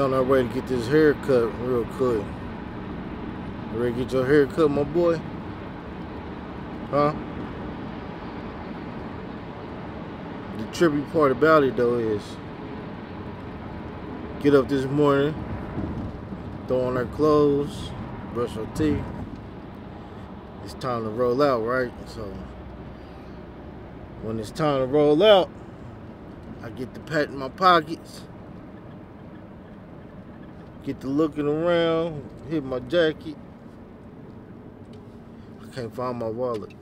On our way to get this haircut real quick. You ready to get your hair cut, my boy? Huh? The trippy part about it though is get up this morning, throw on our clothes, brush our teeth. It's time to roll out, right? So when it's time to roll out, I get the pat in my pockets, get to looking around, hit my jacket. I can't find my wallet.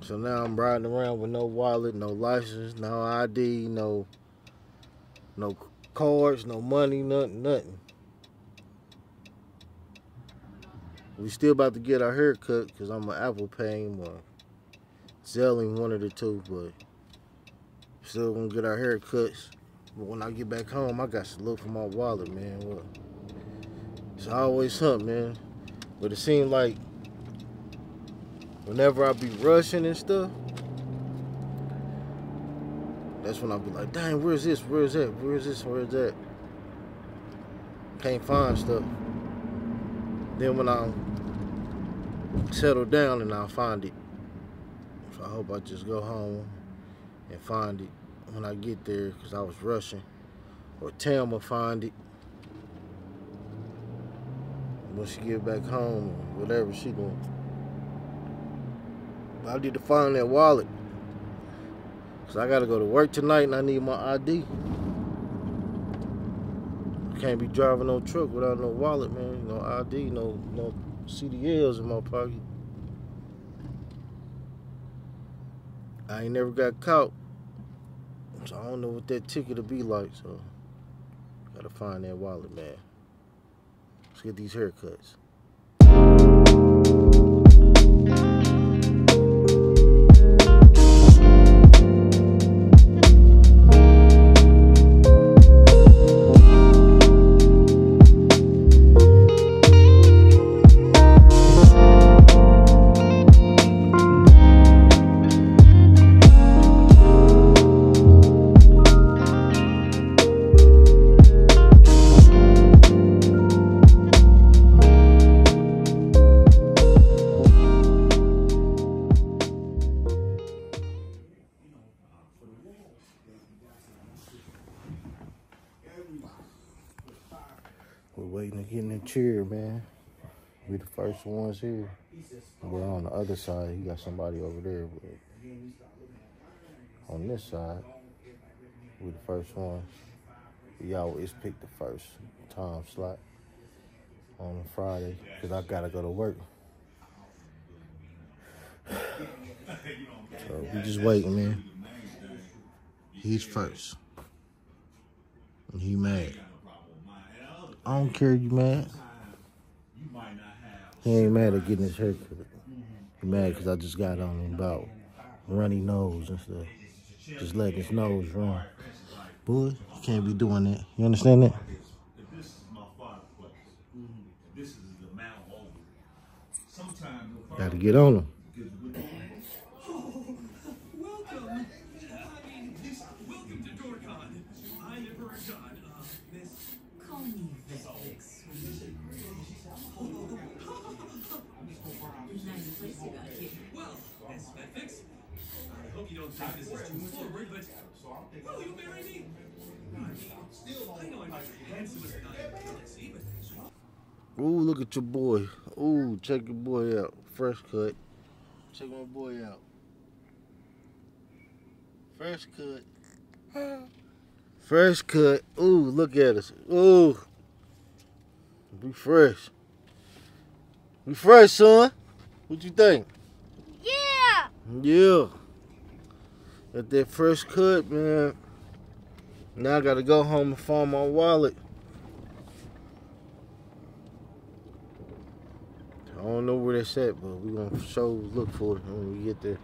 So now I'm riding around with no wallet, no license, no ID, no no cards, no money, nothing, nothing. We still about to get our hair cut because I'm an Apple Paying or selling one of the two, but still gonna get our hair cuts. But when I get back home, I got to look for my wallet, man. It's always something, man. But it seems like whenever I be rushing and stuff, that's when I be like, dang, where's this? Where's that? Where's this? Where's that? Can't find stuff. Then when I settle down and I'll find it. So I hope I just go home and find it when I get there because I was rushing. Or Tam will find it when she get back home, whatever she doing. But I need to find that wallet. Cause I gotta go to work tonight and I need my ID. Can't be driving no truck without no wallet, man. No ID, no no CDLs in my pocket. I ain't never got caught. So I don't know what that ticket will be like, so gotta find that wallet, man. Let's get these haircuts. Man. We the first ones here. We're on the other side. You got somebody over there. But on this side, we the first ones. We always pick the first time slot on a Friday because I gotta go to work. So we just waiting, man. He's first. And he mad. I don't care you mad. He ain't mad at getting his haircut. He mad because I just got on him about runny nose and stuff. Just letting his nose run. Boy, you can't be doing that. You understand that? Gotta get on him. Look at your boy. Ooh, check your boy out. Fresh cut. Check my boy out. Fresh cut. Fresh cut. Ooh, look at us. Ooh. We fresh. We fresh, son. What you think? Yeah. Yeah. Got that fresh cut, man. Now I gotta go home and find my wallet. I don't know where that's at, but we gonna show look for it when we get there.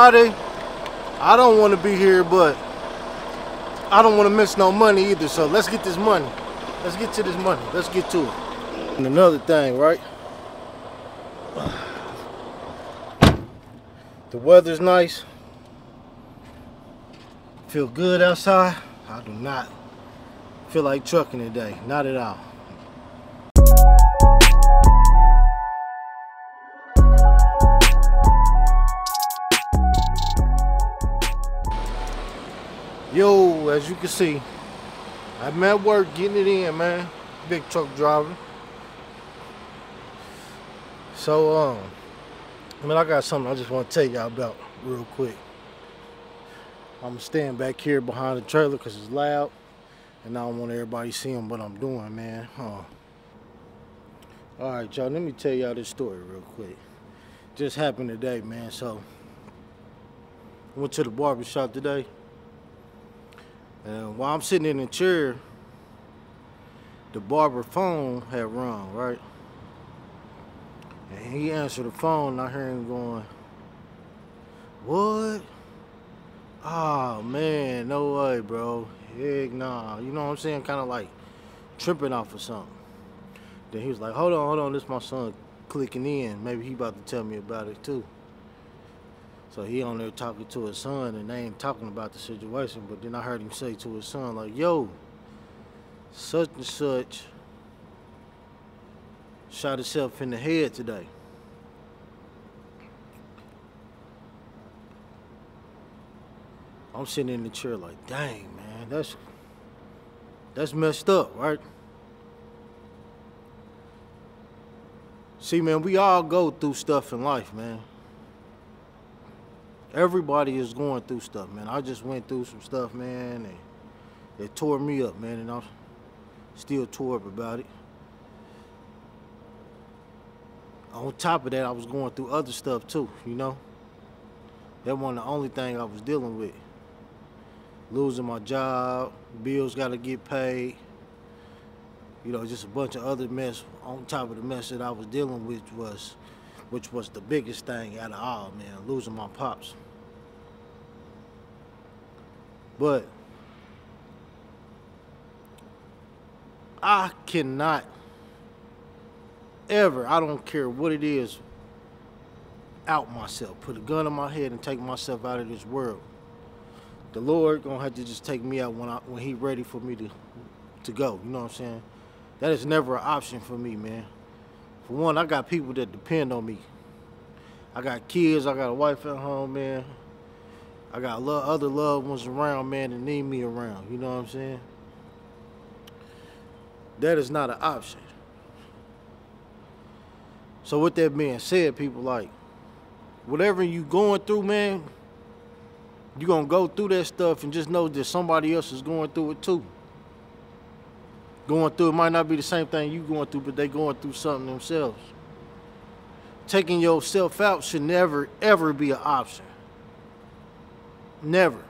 Friday. I don't want to be here, but I don't want to miss no money either. So let's get this money. Let's get to this money. Let's get to it. And another thing, right? The weather's nice. Feel good outside. I do not feel like trucking today. Not at all. Yo, as you can see, I'm at work getting it in, man. Big truck driver. So, um, I mean, I got something I just want to tell y'all about real quick. I'm staying back here behind the trailer because it's loud, and I don't want everybody seeing what I'm doing, man. Huh. All right, y'all, let me tell y'all this story real quick. Just happened today, man. So, I went to the barber shop today. And while I'm sitting in the chair, the barber phone had rung, right? And he answered the phone, and I hear him going, What? Oh man, no way, bro. Heck nah. You know what I'm saying? Kind of like tripping off of something. Then he was like, Hold on, hold on, this my son clicking in. Maybe he about to tell me about it too. So he on there talking to his son, and they ain't talking about the situation. But then I heard him say to his son, like, "Yo, such and such shot himself in the head today." I'm sitting in the chair like, "Dang, man, that's that's messed up, right?" See, man, we all go through stuff in life, man everybody is going through stuff, man. I just went through some stuff, man, and it tore me up, man, and I'm still tore up about it. On top of that, I was going through other stuff too, you know. That wasn't the only thing I was dealing with. Losing my job, bills got to get paid. You know, just a bunch of other mess on top of the mess that I was dealing with was which was the biggest thing out of all, man, losing my pops. But I cannot ever, I don't care what it is, out myself, put a gun in my head and take myself out of this world. The Lord gonna have to just take me out when I when He ready for me to to go. You know what I'm saying? That is never an option for me, man. For one, I got people that depend on me. I got kids, I got a wife at home, man. I got lo- other loved ones around, man, that need me around. You know what I'm saying? That is not an option. So with that being said, people like, whatever you going through, man, you gonna go through that stuff and just know that somebody else is going through it too going through. It might not be the same thing you going through, but they going through something themselves. Taking yourself out should never, ever be an option. Never.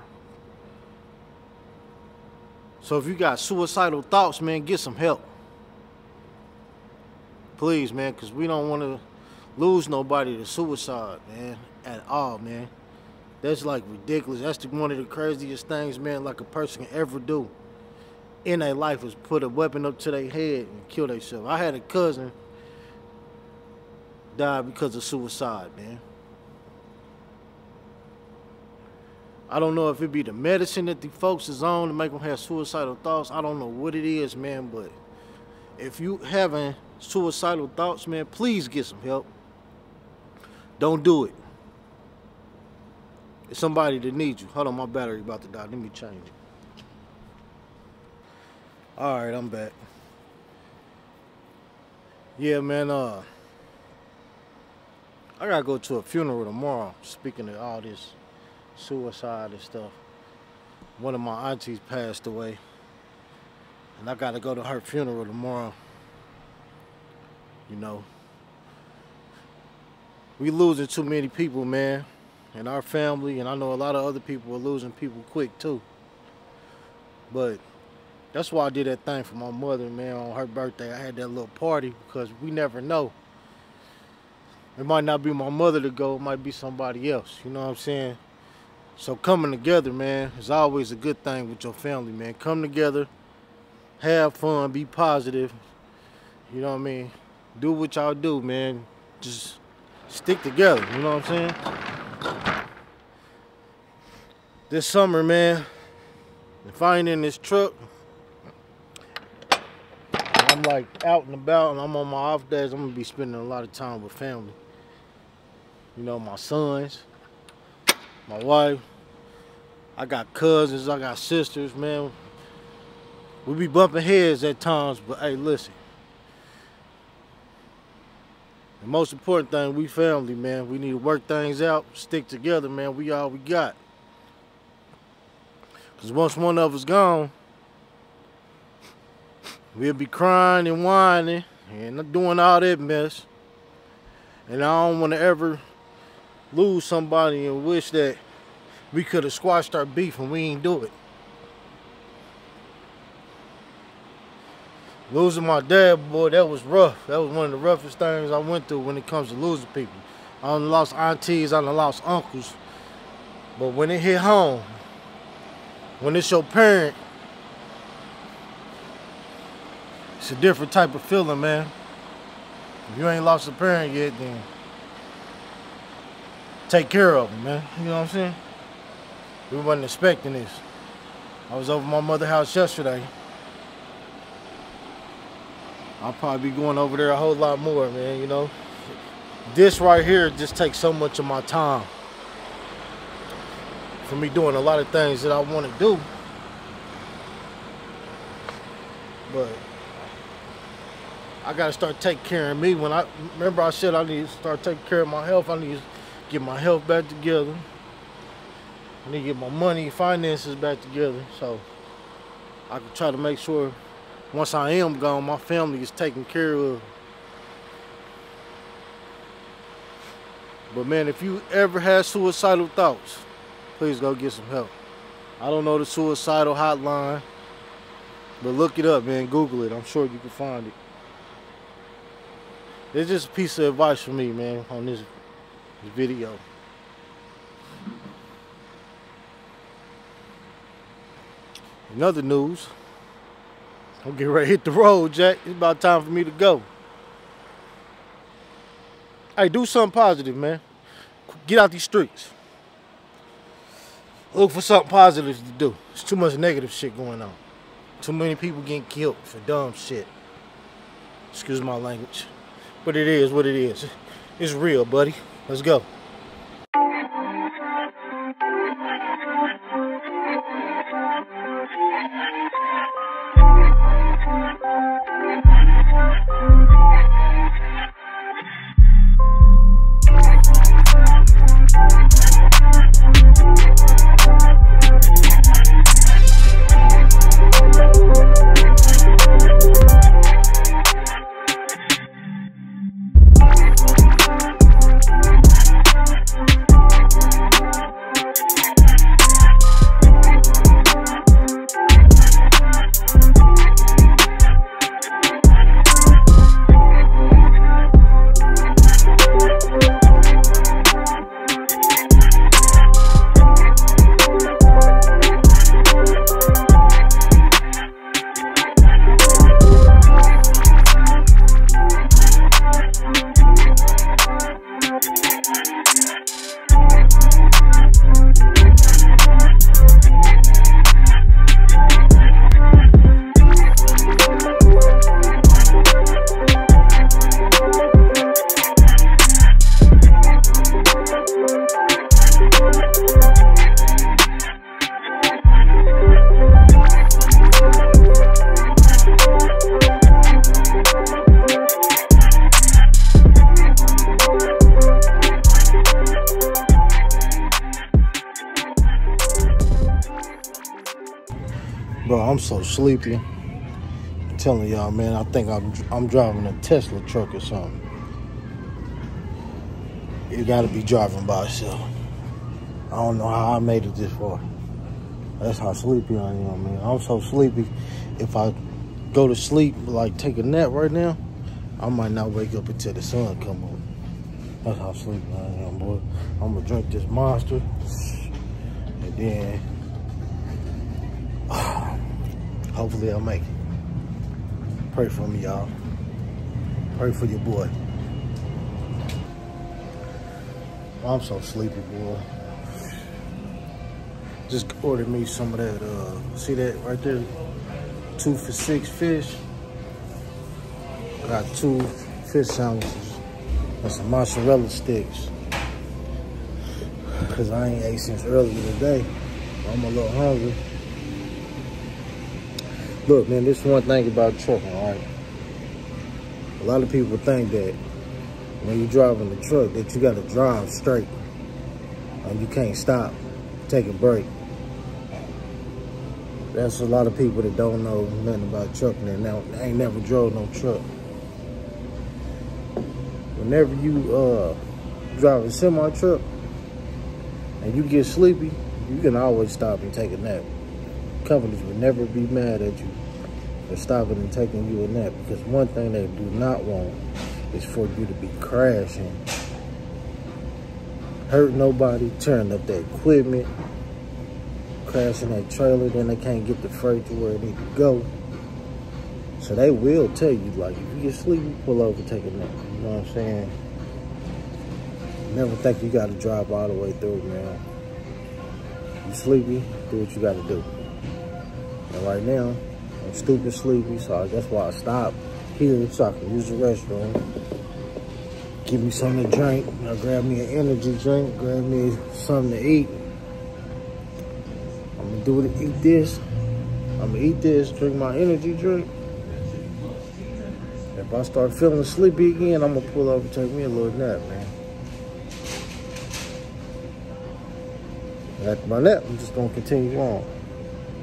So if you got suicidal thoughts, man, get some help. Please, man, because we don't want to lose nobody to suicide, man, at all, man. That's like ridiculous. That's the, one of the craziest things, man, like a person can ever do in their life is put a weapon up to their head and kill themselves. I had a cousin die because of suicide, man. I don't know if it be the medicine that the folks is on to make them have suicidal thoughts. I don't know what it is, man, but if you having suicidal thoughts, man, please get some help. Don't do it. It's somebody that needs you. Hold on, my battery about to die. Let me change it. All right, I'm back. Yeah, man. Uh, I gotta go to a funeral tomorrow. Speaking of all this suicide and stuff, one of my aunties passed away, and I gotta go to her funeral tomorrow. You know, we losing too many people, man, and our family, and I know a lot of other people are losing people quick too. But that's why I did that thing for my mother, man, on her birthday. I had that little party because we never know. It might not be my mother to go, it might be somebody else. You know what I'm saying? So coming together, man, is always a good thing with your family, man. Come together, have fun, be positive. You know what I mean? Do what y'all do, man. Just stick together, you know what I'm saying? This summer, man, if I ain't in this truck, I'm like out and about and I'm on my off days, I'm gonna be spending a lot of time with family. You know, my sons, my wife, I got cousins, I got sisters, man. We be bumping heads at times, but hey, listen. The most important thing, we family, man. We need to work things out, stick together, man. We all we got. Cause once one of us gone, we'll be crying and whining and doing all that mess. And I don't want to ever lose somebody and wish that we could have squashed our beef and we ain't do it. Losing my dad, boy, that was rough. That was one of the roughest things I went through when it comes to losing people. I done lost aunties, I done lost uncles. But when it hit home, when it's your parent, it's a different type of feeling, man. If you ain't lost a parent yet, then take care of them, man. You know what I'm saying? We wasn't expecting this. I was over my mother's house yesterday. I'll probably be going over there a whole lot more, man, you know. This right here just takes so much of my time for me doing a lot of things that I want to do. But I gotta start taking care of me. When I remember I said I need to start taking care of my health. I need to get my health back together. I need to get my money, finances back together. So I can try to make sure once I am gone, my family is taken care of. But man, if you ever had suicidal thoughts, please go get some help. I don't know the suicidal hotline, but look it up, man. Google it. I'm sure you can find it. It's just a piece of advice for me, man, on this, this video. In other news, I'm getting ready to hit the road, Jack. It's about time for me to go. Hey, do something positive, man. Get out these streets. Look for something positive to do. There's too much negative shit going on. Too many people getting killed for dumb shit. Excuse my language. But it is what it is. It's real, buddy. Let's go. Sleepy. I'm telling y'all, man, I think I'm I'm driving a Tesla truck or something. You gotta be driving by yourself. I don't know how I made it this far. That's how sleepy I am, man. I'm so sleepy. If I go to sleep, like take a nap right now, I might not wake up until the sun come up. That's how sleepy I am, boy. I'm gonna drink this monster. And then hopefully I'll make it. Pray for me, y'all. Pray for your boy. I'm so sleepy, boy. Just ordered me some of that, uh, see that right there? Two for six fish. Got two fish sandwiches and some mozzarella sticks. Cause I ain't ate since earlier today. I'm a little hungry. Look, man, this one thing about trucking, all right? A lot of people think that when you're driving the truck that you gotta drive straight and you can't stop, take a break. That's a lot of people that don't know nothing about trucking and now ain't never drove no truck. Whenever you uh, drive a semi truck and you get sleepy, you can always stop and take a nap. Companies would never be mad at you for stopping and taking you a nap because one thing they do not want is for you to be crashing, hurt nobody, tearing up their equipment, crashing that trailer, then they can't get the freight to where it need to go. So they will tell you, like, if you get sleepy, pull over, take a nap. You know what I'm saying? Never think you gotta drive all the way through, man. You sleepy, do what you gotta do. And right now, I'm stupid sleepy, so that's why I stopped here so I can use the restroom. Give me something to drink. Now grab me an energy drink, grab me something to eat. I'm gonna do it, eat this. I'm gonna eat this, drink my energy drink. If I start feeling sleepy again, I'm gonna pull over and take me a little nap, man. After my nap, I'm just gonna continue on.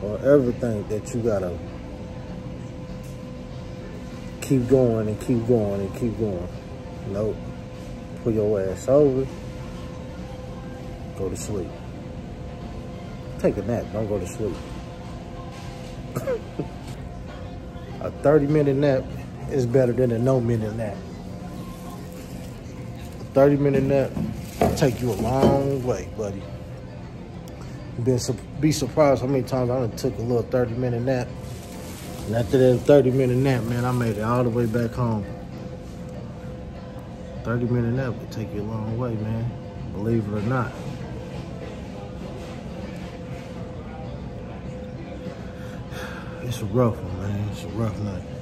Or everything that you gotta keep going and keep going and keep going. Nope. Pull your ass over. Go to sleep. Take a nap, don't go to sleep. a 30 minute nap is better than a no minute nap. A 30 minute nap will take you a long way, buddy. Been, be surprised how many times I took a little 30 minute nap. And after that 30 minute nap, man, I made it all the way back home. 30 minute nap would take you a long way, man. Believe it or not. It's a rough one, man. It's a rough night.